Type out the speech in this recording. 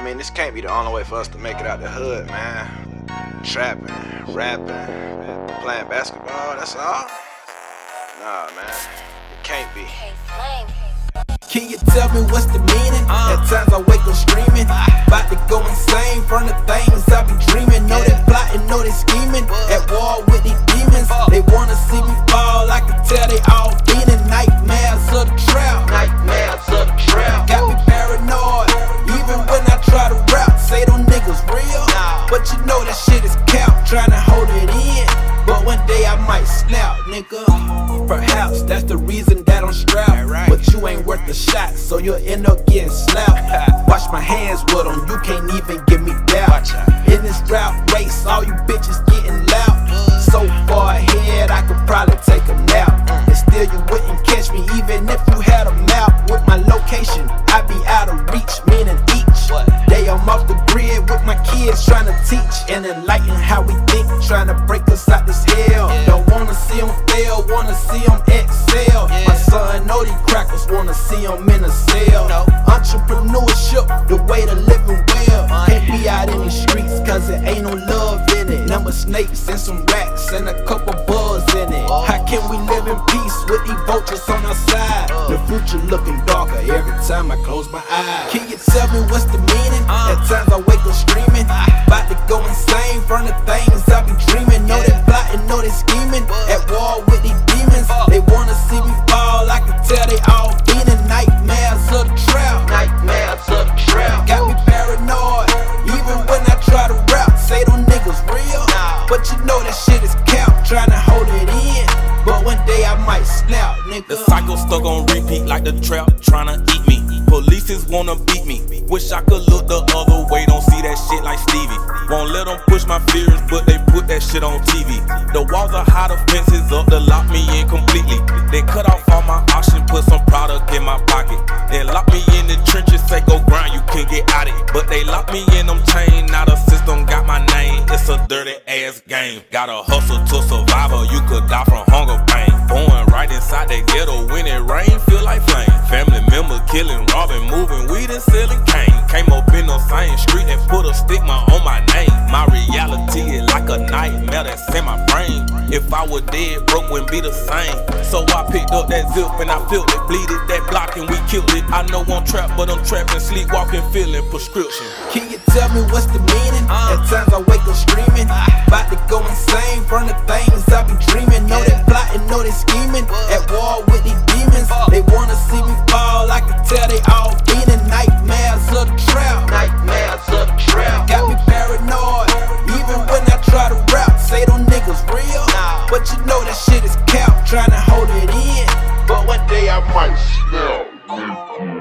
I mean, this can't be the only way for us to make it out the hood, man. Trapping, rapping, playing basketball, that's all? Nah, man, it can't be. Can you tell me what's the meaning? At times I wake up screaming, about to go insane from the things I be dreaming. Know they plotting, know they scheming. At war with these demons, they wanna see me real, but you know that shit is cap. Trying to hold it in, but one day I might snap, nigga. Perhaps that's the reason that I'm strapped. But you ain't worth the shot, so you'll end up getting slapped. Wash my hands with them, you can't even give enlighten how we think, trying to break us out this hell. Don't wanna see them fail, wanna see them excel. My son know these crackers wanna see them in a cell. Entrepreneurship, the way to living well. Can't be out in the streets cause it ain't no love in it. Number snakes and some rats and a couple bugs in it. Oh. How can we live in peace with these vultures on our side? Uh. The future looking darker every time I close my eyes. Can you tell me what's the meaning? Uh. At times I but you know that shit is cap. Trying to hold it in, but one day I might snap, nigga. The cycle stuck on repeat like the trap tryna eat me. Polices wanna beat me. Wish I could look the other way, don't see that shit like Stevie. Won't let them push my fears, but they put that shit on TV. The walls are high, the fences up to lock me in completely. They cut off all my options, put some product in my pocket. Then lock me in the trenches, say go grind, you can't get out of it. But they lock me in them chain, now the a dirty ass game. Gotta hustle to survive, or you could die from hunger pain. Born right inside that ghetto when it rain, feel like flame. Family member killing, If I was dead, broke wouldn't be the same. So I picked up that zip and I filled it, bleeded that block and we killed it. I know I'm trapped, but I'm trapping, sleepwalking, feeling prescription. Can you tell me what's the meaning? Uh. At times I wake up screaming, about to go insane from the things I've been dreaming. Know they plotting, know they scheming. At war with these demons, they wanna see me fall. I can tell they all